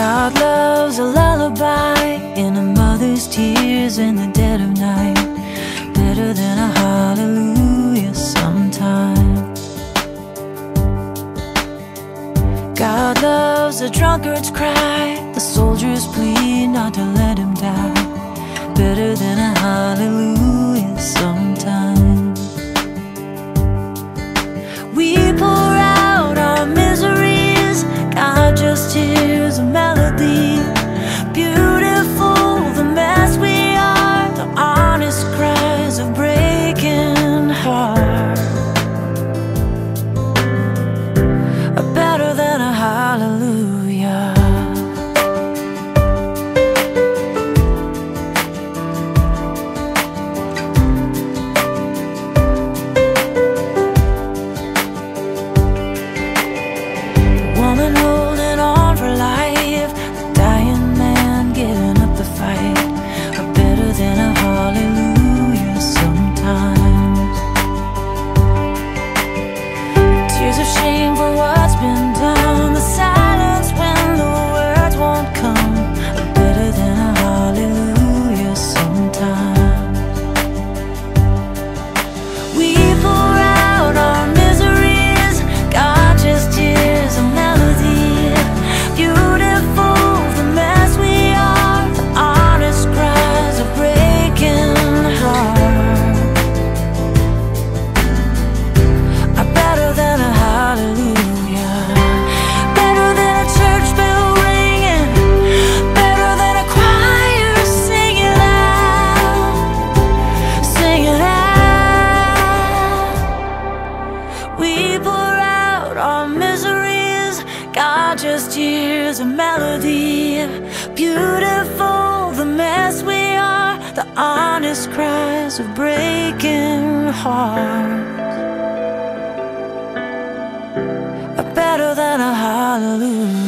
God loves a lullaby in a mother's tears in the dead of night. Better than a hallelujah sometimes. God loves a drunkard's cry, the soldier's plea not to let him die. Better than a hallelujah. melody. Beautiful, the mess we are The honest cries of breaking hearts. Are better than a hallelujah.